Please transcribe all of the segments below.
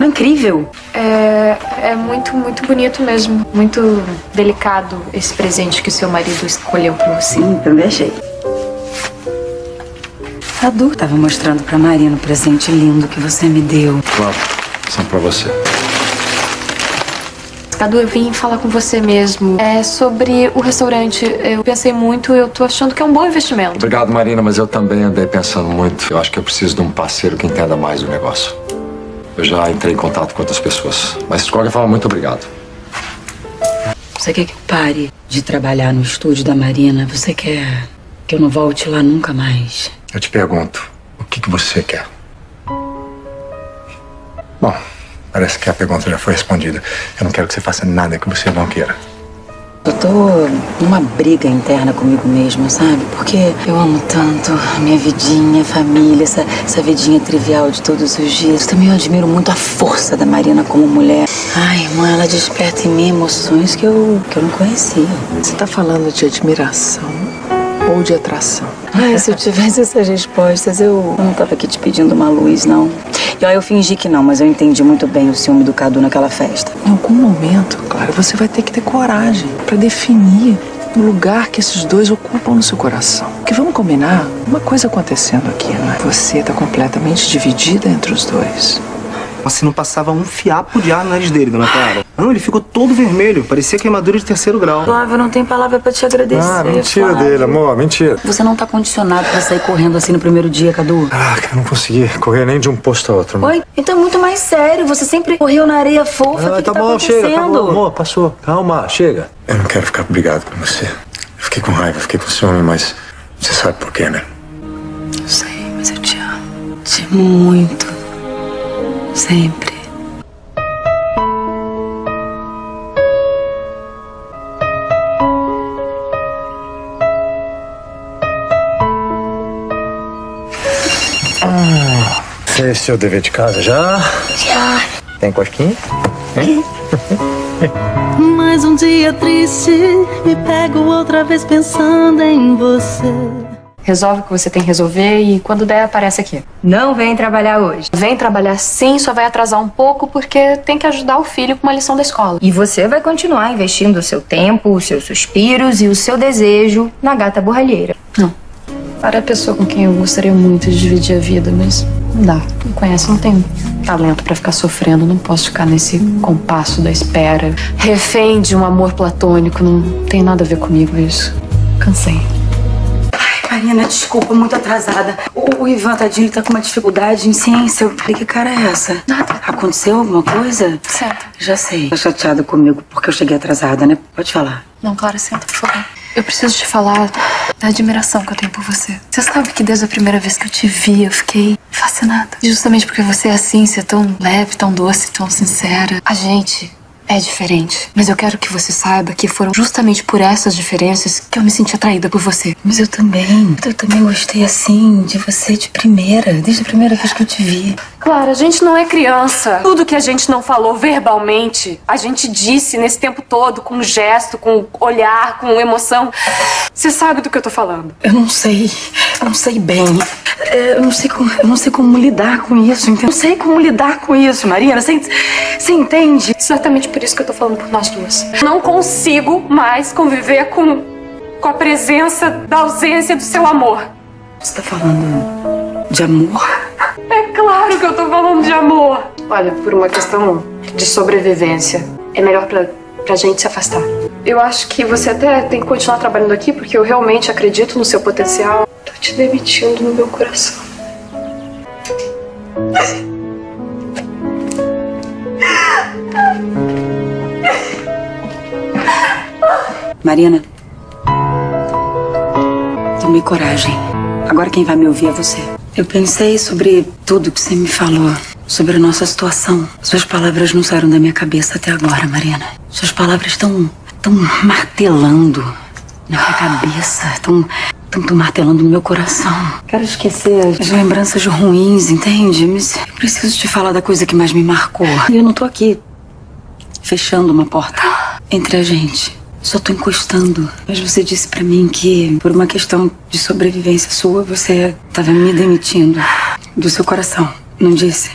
Incrível. É, é muito, muito bonito mesmo. Muito delicado esse presente que o seu marido escolheu pra você. Sim, também achei. A Du tava mostrando pra Marina o presente lindo que você me deu. Claro, são pra você. Cadu, eu vim falar com você mesmo. É sobre o restaurante. Eu pensei muito, eu tô achando que é um bom investimento. Obrigado, Marina, mas eu também andei pensando muito. Eu acho que eu preciso de um parceiro que entenda mais o negócio. Eu já entrei em contato com outras pessoas. Mas de qualquer forma, muito obrigado. Você quer que eu pare de trabalhar no estúdio da Marina? Você quer que eu não volte lá nunca mais? Eu te pergunto, o que, que você quer? Bom, parece que a pergunta já foi respondida. Eu não quero que você faça nada que você não queira. Eu tô numa briga interna comigo mesma, sabe? Porque eu amo tanto a minha vidinha, família, essa, essa vidinha trivial de todos os dias. Também eu admiro muito a força da Marina como mulher. Ai, irmã, ela desperta em mim emoções que eu, que eu não conhecia. Você tá falando de admiração ou de atração? Ai, se eu tivesse essas respostas, eu, eu não tava aqui te pedindo uma luz, não. E ó, eu fingi que não, mas eu entendi muito bem o ciúme do Cadu naquela festa. Em algum momento, claro, você vai ter que ter coragem pra definir o lugar que esses dois ocupam no seu coração. Porque vamos combinar, uma coisa acontecendo aqui, né? Você tá completamente dividida entre os dois. Assim, não passava um fiapo de ar no nariz dele, dona Clara. Não, ele ficou todo vermelho, parecia queimadura de terceiro grau. Flávio, não tem palavra pra te agradecer. Ah, mentira Flávio. dele, amor, mentira. Você não tá condicionado pra sair correndo assim no primeiro dia, Cadu. Caraca, eu não consegui correr nem de um posto a outro. amor. Oi? Então é muito mais sério. Você sempre correu na areia fofa. Ah, que tá que tá bom, chega, tá bom, amor, passou. Calma, chega. Eu não quero ficar brigado com você. Eu fiquei com raiva, fiquei com ciúme, mas você sabe por quê, né? Eu sei, mas eu te amo. Te amo muito. Sempre. Fez seu dever de casa já? Já. Tem cosquinha? Mais um dia triste, me pego outra vez pensando em você. Resolve o que você tem que resolver e quando der, aparece aqui. Não vem trabalhar hoje. Vem trabalhar sim, só vai atrasar um pouco porque tem que ajudar o filho com uma lição da escola. E você vai continuar investindo o seu tempo, os seus suspiros e o seu desejo na gata borralheira. Para a pessoa com quem eu gostaria muito de dividir a vida, mas não dá. Não conhece, não tem talento pra ficar sofrendo, não posso ficar nesse compasso da espera. Refém de um amor platônico, não tem nada a ver comigo isso. Cansei. Marina, desculpa, muito atrasada. O, o Ivan, tadinho, ele tá com uma dificuldade em ciência. Eu falei, que cara é essa? Nada. Aconteceu alguma coisa? Certo. Já sei. Tá chateada comigo porque eu cheguei atrasada, né? Pode falar. Não, Clara, senta, por favor. Eu preciso te falar da admiração que eu tenho por você. Você sabe que desde a primeira vez que eu te vi, eu fiquei fascinada. Justamente porque você é assim, você é tão leve, tão doce, tão sincera. A gente é diferente. Mas eu quero que você saiba que foram justamente por essas diferenças que eu me senti atraída por você. Mas eu também. Eu também gostei assim de você de primeira, desde a primeira vez que eu te vi. Clara, a gente não é criança. Tudo que a gente não falou verbalmente, a gente disse nesse tempo todo, com gesto, com olhar, com emoção. Você sabe do que eu tô falando. Eu não sei, eu não sei bem. É, Eu não sei como, eu não sei como lidar com isso, entendeu? Eu não sei como lidar com isso, Marina. Você, você entende? Exatamente por isso que eu tô falando por nós duas. Não consigo mais conviver com, com a presença da ausência do seu amor. Você tá falando de amor? Claro que eu tô falando de amor. Olha, por uma questão de sobrevivência, é melhor pra, pra gente se afastar. Eu acho que você até tem que continuar trabalhando aqui, porque eu realmente acredito no seu potencial. Tô te demitindo no meu coração. Marina, tome coragem. Agora quem vai me ouvir é você. Eu pensei sobre tudo que você me falou, sobre a nossa situação. Suas palavras não saíram da minha cabeça até agora, Marina. Suas palavras estão tão martelando na minha cabeça, estão tão martelando no meu coração. Quero esquecer as lembranças ruins, entende? Mas eu preciso te falar da coisa que mais me marcou. E eu não tô aqui fechando uma porta entre a gente. Só tô encostando. Mas você disse pra mim que, por uma questão de sobrevivência sua, você tava me demitindo do seu coração. Não disse?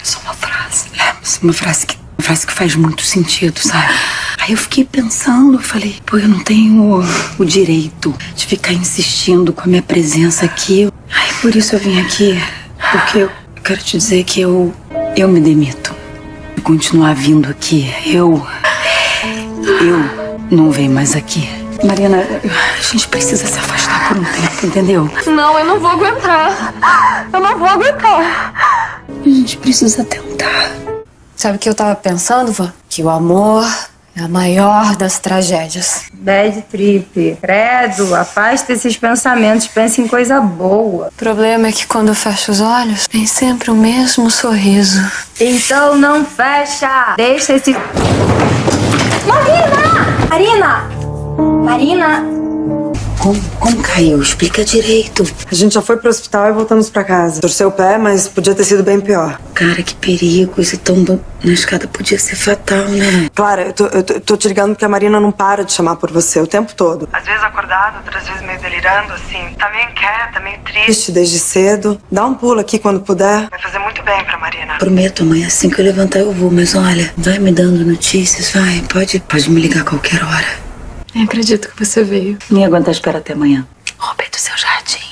É só uma frase. É, uma frase que, uma frase que faz muito sentido, sabe? Aí eu fiquei pensando, falei, pô, eu não tenho o direito de ficar insistindo com a minha presença aqui. Aí por isso eu vim aqui, porque eu quero te dizer que eu, eu me demito. Continuar vindo aqui, eu, eu não venho mais aqui. Mariana, a gente precisa se afastar por um tempo, entendeu? Não, eu não vou aguentar. Eu não vou aguentar. A gente precisa tentar. Sabe o que eu tava pensando, Vã? Que o amor é a maior das tragédias. Bad trip. Credo, afasta esses pensamentos, pense em coisa boa. O problema é que quando eu fecho os olhos, vem sempre o mesmo sorriso. Então não fecha! Deixa esse. Marina! Marina! Marina! Como, como caiu? Explica direito. A gente já foi pro hospital e voltamos pra casa. Torceu o pé, mas podia ter sido bem pior. Cara, que perigo. Esse tombo na escada podia ser fatal, né? Clara, eu tô, eu tô- eu tô te ligando porque a Marina não para de chamar por você o tempo todo. Às vezes acordada, outras vezes meio delirando, assim. Tá meio inquieta, meio triste. Triste desde cedo. Dá um pulo aqui quando puder. Vai fazer muito bem pra Marina. Prometo, mãe, assim que eu levantar eu vou. Mas olha, vai me dando notícias, vai. Pode, pode me ligar a qualquer hora. Nem acredito que você veio. Nem aguentar esperar até amanhã. Roubei do seu jardim.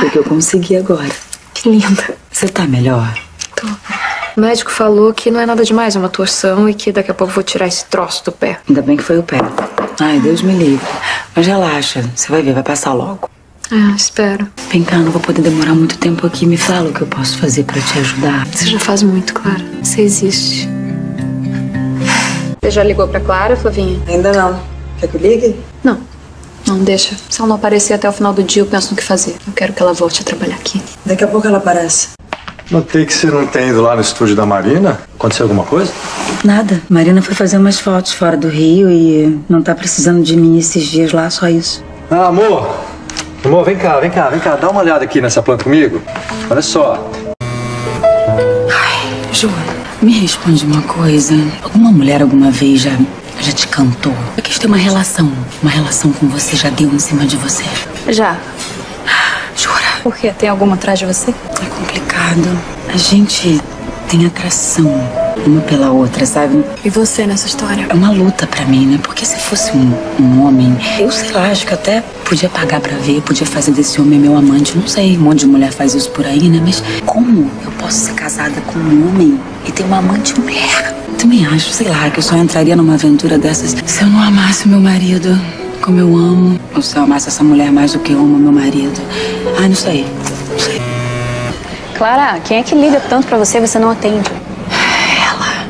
Porque eu consegui agora. Que linda. Você tá melhor? O médico falou que não é nada demais, é uma torção e que daqui a pouco eu vou tirar esse troço do pé. Ainda bem que foi o pé. Ai, Deus me livre. Mas relaxa, você vai ver, vai passar logo. É, espero. Vem cá, não vou poder demorar muito tempo aqui. Me fala o que eu posso fazer pra te ajudar. Você já faz muito, Clara. Você existe. Você já ligou pra Clara, Flavinha? Ainda não. Quer que eu ligue? Não. Não, deixa. Se ela não aparecer até o final do dia, eu penso no que fazer. Eu quero que ela volte a trabalhar aqui. Daqui a pouco ela aparece. Notei que você não tem ido lá no estúdio da Marina. Aconteceu alguma coisa? Nada. Marina foi fazer umas fotos fora do Rio e não tá precisando de mim esses dias lá, só isso. Ah, amor. Amor, vem cá, vem cá, vem cá. Dá uma olhada aqui nessa planta comigo. Olha só. Ju, me responde uma coisa. Alguma mulher alguma vez já, já te cantou? Eu quis ter uma relação. Uma relação com você já deu em cima de você. Já. Jura? Por quê? Tem alguma atrás de você? É complicado. A gente tem atração uma pela outra, sabe? E você nessa história? É uma luta pra mim, né? Porque se fosse um, um homem, eu sei lá, acho que até podia pagar pra ver, podia fazer desse homem meu amante. Não sei, um monte de mulher faz isso por aí, né? Mas como eu posso ser casada com um homem e ter uma amante mulher? Também acho, sei lá, que eu só entraria numa aventura dessas se eu não amasse o meu marido como eu amo, ou se eu amasse essa mulher mais do que eu amo meu marido. Ai, não sei. Não sei. Clara, quem é que liga tanto pra você e você não atende? Ela.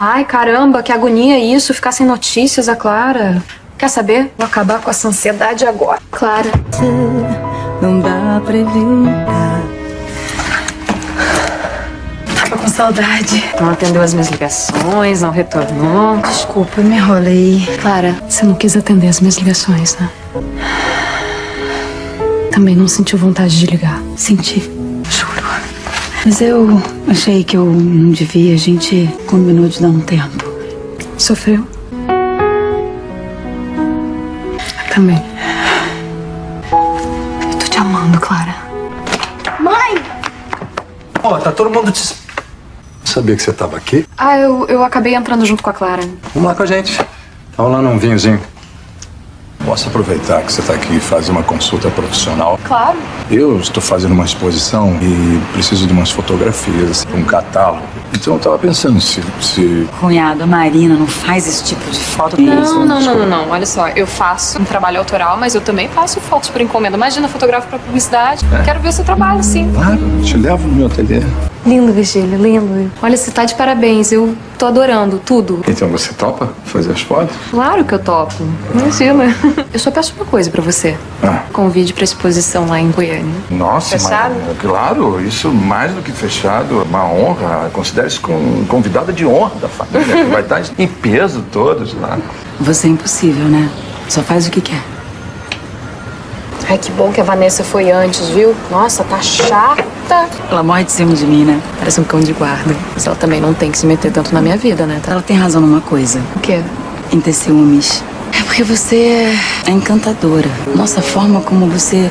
Ai, caramba, que agonia isso, ficar sem notícias, a Clara. Quer saber? Vou acabar com essa ansiedade agora. Clara. Não dá pra evitar. Saudade. Não atendeu as minhas ligações, não retornou. Desculpa, eu me enrolei. Clara, você não quis atender as minhas ligações, né? Também não sentiu vontade de ligar. Senti, juro. Mas eu achei que eu não devia. A gente combinou de dar um tempo. Sofreu? Também. Eu tô te amando, Clara. Ó, tá todo mundo te... Sabia que você tava aqui? Ah, eu, eu acabei entrando junto com a Clara. Vamos lá com a gente. Tá rolando um vinhozinho. Posso aproveitar que você está aqui e fazer uma consulta profissional? Claro. Eu estou fazendo uma exposição e preciso de umas fotografias, um catálogo. Então eu estava pensando se, se Cunhado, a Marina não faz esse tipo de foto. Não, não, não, não, não. Olha só, eu faço um trabalho autoral, mas eu também faço fotos por encomenda. Imagina, fotografo pra publicidade. Quero ver seu trabalho, sim. Claro, te levo no meu ateliê. Lindo, Virgílio, lindo. Olha, você tá de parabéns. Eu tô adorando tudo. Então você topa fazer as fotos? Claro que eu topo. Imagina. Eu só peço uma coisa pra você. Ah. Convide pra exposição lá em Goiânia. Nossa, Fechado? mas, claro, isso mais do que fechado, uma honra. Considere-se com convidada de honra da família, que vai estar em peso todos lá. Você é impossível, né? Só faz o que quer. Ai, que bom que a Vanessa foi antes, viu? Nossa, tá chata. Ela morre de cima de mim, né? Parece um cão de guarda. Mas ela também não tem que se meter tanto na minha vida, né? Tá? Ela tem razão numa coisa. O quê? em ter ciúmes. É porque você é encantadora. Nossa forma como você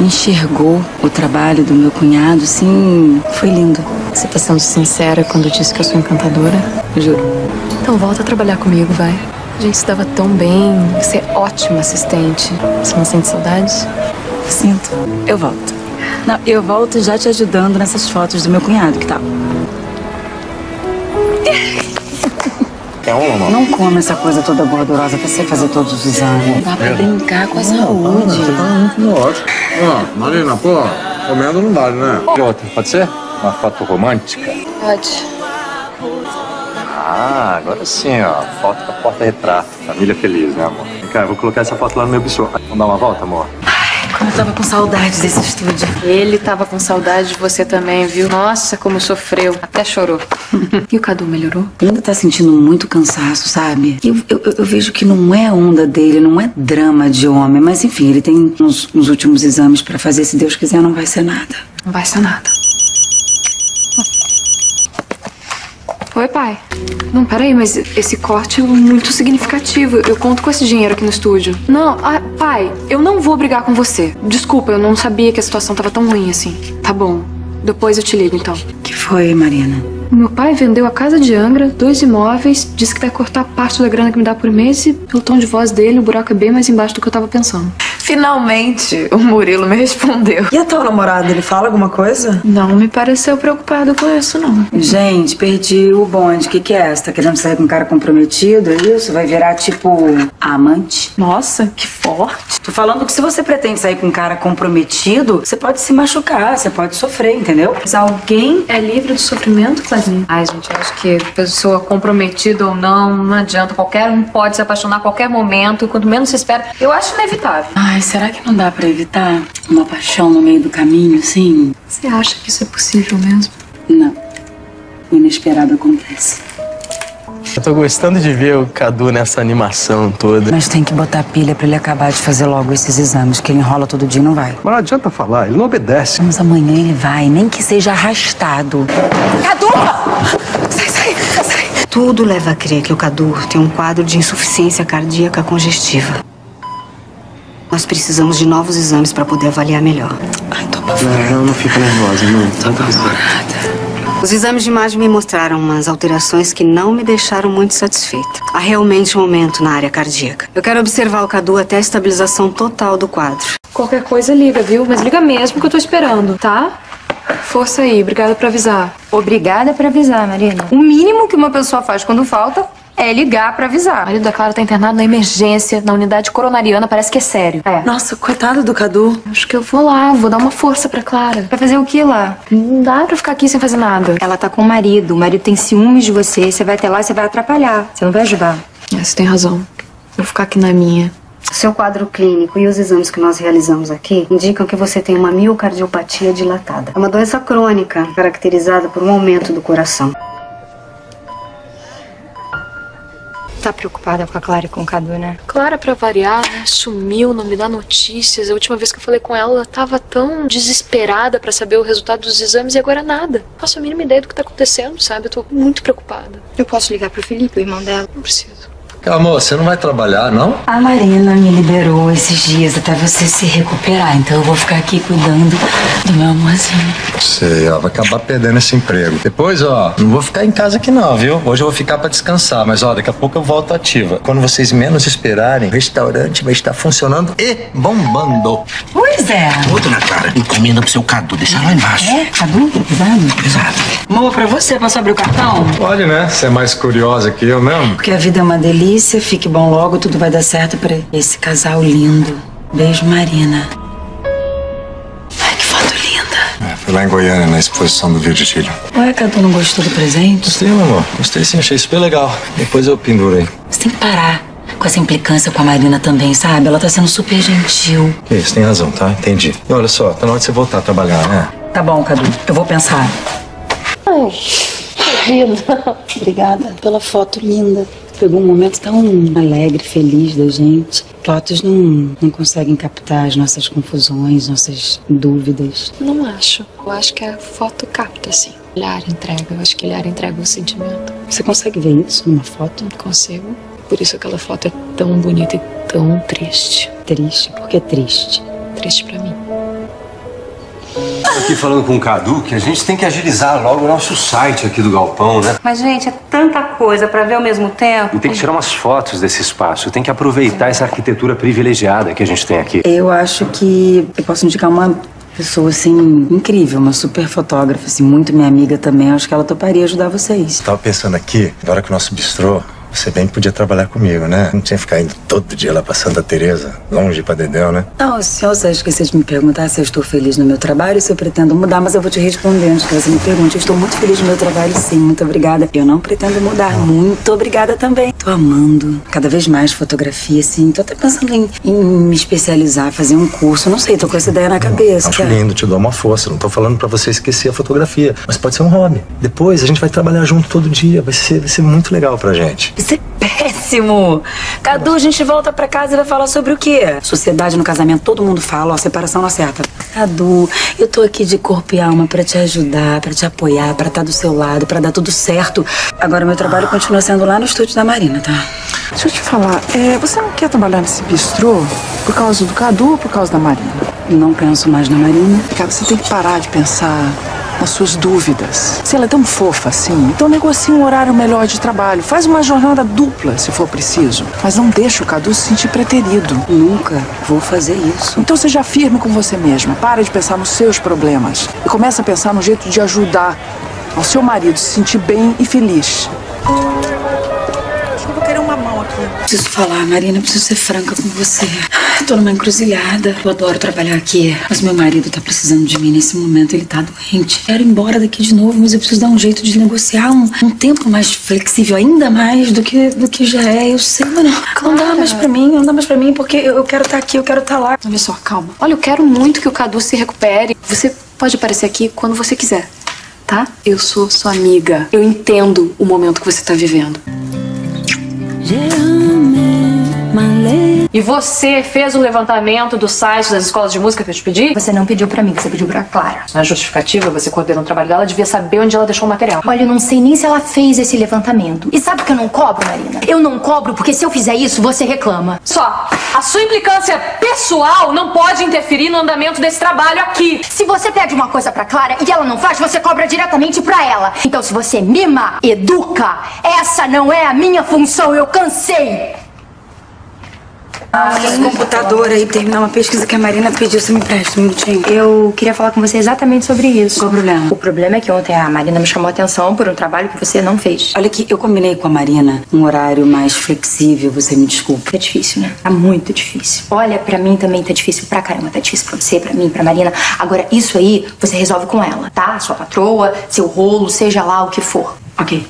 enxergou o trabalho do meu cunhado, sim, foi lindo. Você tá sendo sincera quando disse que eu sou encantadora? Juro. Então volta a trabalhar comigo, vai. A gente se dava tão bem, você é ótima assistente. Você não sente saudades? Sinto. Eu volto. Não, eu volto já te ajudando nessas fotos do meu cunhado, que tal? Quer uma, mamãe? Não come essa coisa toda gordurosa pra você fazer todos os exames. Dá pra brincar com a saúde. Lógico. Ó, Marina, pô, comendo não vale, né? Outra, pode ser? Uma foto romântica? Pode. Ah, agora sim, ó. Foto com a porta-retrato. Família feliz, né, amor? Vem cá, eu vou colocar essa foto lá no meu bistrô. Vamos dar uma volta, amor? Como eu tava com saudades desse estúdio. Ele tava com saudade de você também, viu? Nossa, como sofreu. Até chorou. e o Cadu melhorou? Ele ainda tá sentindo muito cansaço, sabe? Eu, eu, eu vejo que não é onda dele, não é drama de homem. Mas enfim, ele tem uns, uns últimos exames pra fazer. Se Deus quiser, não vai ser nada. Não vai ser nada. Oi, pai. Não, peraí, mas esse corte é muito significativo. Eu conto com esse dinheiro aqui no estúdio. Não, ah, pai, eu não vou brigar com você. Desculpa, eu não sabia que a situação tava tão ruim assim. Tá bom. Depois eu te ligo, então. que foi, Marina? Meu pai vendeu a casa de Angra, dois imóveis, disse que vai cortar parte da grana que me dá por mês e, pelo tom de voz dele, o buraco é bem mais embaixo do que eu tava pensando. Finalmente, O Murilo me respondeu. E a tua namorada, ele fala alguma coisa? Não me pareceu preocupado com isso, não. Gente, perdi o bonde. O que, que é? Você tá querendo sair com um cara comprometido? É isso? Vai virar tipo amante? Nossa, que forte. Tô falando que se você pretende sair com um cara comprometido, você pode se machucar, você pode sofrer, entendeu? Mas alguém é livre do sofrimento, Clarinha? Ai, gente, eu acho que pessoa comprometida ou não, não adianta. Qualquer um pode se apaixonar a qualquer momento, e quando menos se espera. Eu acho inevitável. Ai, será que não dá pra evitar uma paixão no meio do caminho, assim? Você acha que isso é possível mesmo? Não. O inesperado acontece. Eu tô gostando de ver o Cadu nessa animação toda. Mas tem que botar pilha pra ele acabar de fazer logo esses exames, que ele enrola todo dia e não vai. Mas não adianta falar, ele não obedece. Mas amanhã ele vai, nem que seja arrastado. Cadu! Sai, sai, sai. Tudo leva a crer que o Cadu tem um quadro de insuficiência cardíaca congestiva. Nós precisamos de novos exames para poder avaliar melhor. Não, não fica nervosa, não. Tá Os exames de imagem me mostraram umas alterações que não me deixaram muito satisfeita. Há realmente um aumento na área cardíaca. Eu quero observar o Cadu até a estabilização total do quadro. Qualquer coisa liga, viu? Mas liga mesmo que eu tô esperando, tá? Força aí, obrigada por avisar. Obrigada por avisar, Marina. O mínimo que uma pessoa faz quando falta é ligar pra avisar. O marido da Clara tá internado na emergência, na unidade coronariana, parece que é sério. É. Nossa, coitado do Cadu. Acho que eu vou lá, vou dar uma força pra Clara. Vai fazer o que lá? Não dá pra ficar aqui sem fazer nada. Ela tá com o marido, o marido tem ciúmes de você, você vai até lá e você vai atrapalhar. Você não vai ajudar. É, você tem razão. Vou ficar aqui na minha. Seu quadro clínico e os exames que nós realizamos aqui indicam que você tem uma miocardiopatia dilatada. É uma doença crônica caracterizada por um aumento do coração. Tá preocupada com a Clara e com o Cadu, né? Clara, pra variar, né, sumiu, não me dá notícias. A última vez que eu falei com ela, ela tava tão desesperada pra saber o resultado dos exames e agora nada. Não faço a mínima ideia do que tá acontecendo, sabe? Eu tô muito preocupada. Eu posso ligar pro Felipe, o irmão dela? Não preciso. Amor, você não vai trabalhar, não? A Marina me liberou esses dias até você se recuperar, então eu vou ficar aqui cuidando do meu amorzinho. Sei, ó, vai acabar perdendo esse emprego. Depois, ó, não vou ficar em casa aqui não, viu? Hoje eu vou ficar pra descansar, mas ó, daqui a pouco eu volto ativa. Quando vocês menos esperarem, o restaurante vai estar funcionando e bombando. Pois é. Ô, dona Clara, encomenda pro seu Cadu, deixa lá embaixo. É, Cadu, pesado? Exato. Amor, pra você, posso abrir o cartão? Pode, né? Você é mais curiosa que eu mesmo. Porque a vida é uma delícia, fique bom logo, tudo vai dar certo pra esse casal lindo. Beijo, Marina. Ai, que foto linda. É, fui lá em Goiânia, na exposição do Virgílio. Ué, Cadu, não gostou do presente? Gostei, meu amor. Gostei sim, achei super legal. Depois eu penduro aí. Você tem que parar com essa implicância com a Marina também, sabe? Ela tá sendo super gentil. Isso, tem razão, tá? Entendi. E olha só, tá na hora de você voltar a trabalhar, né? Tá bom, Cadu, eu vou pensar. Ai, querida. Obrigada pela foto linda. Pegou um momento tão alegre, feliz da gente. Fotos não, não conseguem captar as nossas confusões, nossas dúvidas. Não acho. Eu acho que a foto capta, assim. Olhar entrega. Eu acho que olhar entrega o sentimento. Você consegue ver isso numa foto? Consigo. Por isso aquela foto é tão bonita e tão triste. Triste? Por que triste? Triste pra mim. Aqui falando com o Cadu que a gente tem que agilizar logo o nosso site aqui do Galpão, né? Mas, gente, é tanta coisa pra ver ao mesmo tempo. E tem que tirar umas fotos desse espaço. Tem que aproveitar essa arquitetura privilegiada que a gente tem aqui. Eu acho que eu posso indicar uma pessoa, assim, incrível, uma super fotógrafa, assim, muito minha amiga também. Acho que ela toparia ajudar vocês. Tava pensando aqui, na hora que o nosso bistrô, você bem podia trabalhar comigo, né? Não tinha que ficar indo todo dia lá pra Santa Teresa, longe pra Dedéu, né? Não, o senhor só esqueceu de me perguntar se eu estou feliz no meu trabalho se eu pretendo mudar, mas eu vou te responder antes que você me pergunte. Eu estou muito feliz no meu trabalho, sim, muito obrigada. Eu não pretendo mudar, muito obrigada também. Tô amando cada vez mais fotografia, assim. Tô até pensando em, em me especializar, fazer um curso. Não sei, tô com essa ideia na cabeça. Acho lindo, te dou uma força. Não tô falando pra você esquecer a fotografia, mas pode ser um hobby. Depois a gente vai trabalhar junto todo dia, vai ser, vai ser muito legal pra gente. Isso é péssimo! Cadu, a gente volta pra casa e vai falar sobre o quê? Sociedade no casamento, todo mundo fala, ó, separação não acerta. Cadu, eu tô aqui de corpo e alma pra te ajudar, pra te apoiar, pra estar do seu lado, pra dar tudo certo. Agora, meu trabalho continua sendo lá no estúdio da Marina, tá? Deixa eu te falar, é, você não quer trabalhar nesse bistrô por causa do Cadu ou por causa da Marina? Não penso mais na Marina. Cara, você tem que parar de pensar nas suas dúvidas. Se ela é tão fofa assim, então negocie um horário melhor de trabalho. Faz uma jornada dupla, se for preciso. Mas não deixa o Cadu se sentir preterido. Nunca vou fazer isso. Então seja firme com você mesma. Para de pensar nos seus problemas. E começa a pensar no jeito de ajudar ao seu marido se sentir bem e feliz. Preciso falar, Marina, preciso ser franca com você. Tô numa encruzilhada. Eu adoro trabalhar aqui, mas meu marido tá precisando de mim nesse momento. Ele tá doente. Quero ir embora daqui de novo, mas eu preciso dar um jeito de negociar um, um tempo mais flexível, ainda mais do que, do que já é. Eu sei, mas não, não dá mais pra mim, não dá mais pra mim, porque eu, eu quero estar aqui, eu quero estar lá. Olha só, calma. Olha, eu quero muito que o Cadu se recupere. Você pode aparecer aqui quando você quiser, tá? Eu sou sua amiga. Eu entendo o momento que você tá vivendo. E você fez o levantamento do site das escolas de música que eu te pedi? Você não pediu pra mim, você pediu pra Clara. Na justificativa, você coordenou o trabalho dela, devia saber onde ela deixou o material. Olha, eu não sei nem se ela fez esse levantamento. E sabe por que eu não cobro, Marina? Eu não cobro porque se eu fizer isso, você reclama. Só, a sua implicância pessoal não pode interferir no andamento desse trabalho aqui. Se você pede uma coisa pra Clara e ela não faz, você cobra diretamente pra ela. Então, se você mima, educa, essa não é a minha função, eu cansei. Ah, esse computador aí terminar uma pesquisa que a Marina pediu, você me presta um minutinho. Eu queria falar com você exatamente sobre isso. Qual o problema? O problema é que ontem a Marina me chamou a atenção por um trabalho que você não fez. Olha aqui, eu combinei com a Marina um horário mais flexível, você me desculpa. É difícil, né? Tá muito difícil. Olha, pra mim também tá difícil pra caramba. Tá difícil pra você, pra mim, pra Marina. Agora, isso aí você resolve com ela, tá? Sua patroa, seu rolo, seja lá o que for. Ok.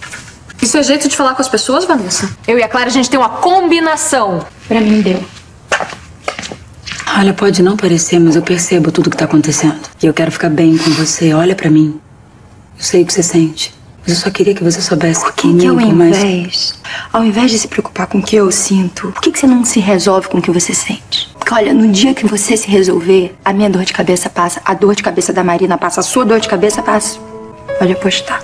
Isso é jeito de falar com as pessoas, Vanessa? Eu e a Clara, a gente tem uma combinação. Pra mim deu. Olha, pode não parecer, mas eu percebo tudo que tá acontecendo. E eu quero ficar bem com você. Olha pra mim. Eu sei o que você sente. Mas eu só queria que você soubesse Por que, que ao invés, ao invés de se preocupar com o que eu sinto, por que, que você não se resolve com o que você sente? Porque olha, no dia que você se resolver, a minha dor de cabeça passa, a dor de cabeça da Marina passa, a sua dor de cabeça passa. Pode apostar.